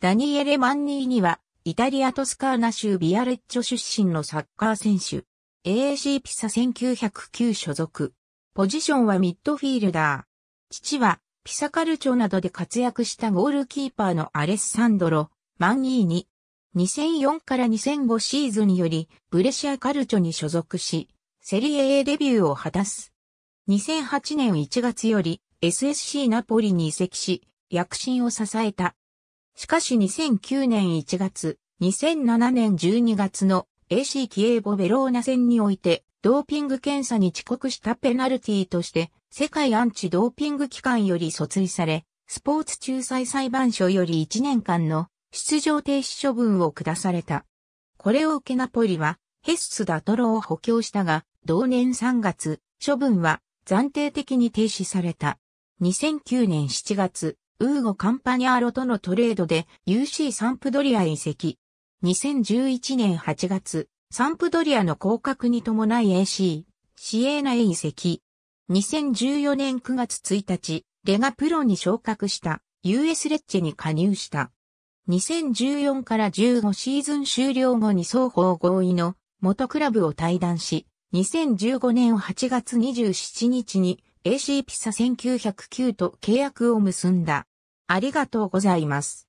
ダニエレ・マンニーニは、イタリアトスカーナ州ビアレッチョ出身のサッカー選手。AAC ピサ1909所属。ポジションはミッドフィールダー。父は、ピサカルチョなどで活躍したゴールキーパーのアレッサンドロ、マンニーニ。2004から2005シーズンより、ブレシアカルチョに所属し、セリエ A デビューを果たす。2008年1月より、SSC ナポリに移籍し、躍進を支えた。しかし2009年1月、2007年12月の AC キエーボベローナ戦において、ドーピング検査に遅刻したペナルティとして、世界アンチドーピング機関より訴追され、スポーツ仲裁裁判所より1年間の出場停止処分を下された。これを受けナポリは、ヘッスダトロを補強したが、同年3月、処分は暫定的に停止された。2009年7月、ウーゴ・カンパニャーロとのトレードで UC サンプドリア移籍。2011年8月、サンプドリアの降格に伴い AC、シエーナへ移籍。2014年9月1日、レガプロに昇格した US レッチェに加入した。2014から15シーズン終了後に双方合意の元クラブを退団し、2015年8月27日に AC ピサ1909と契約を結んだ。ありがとうございます。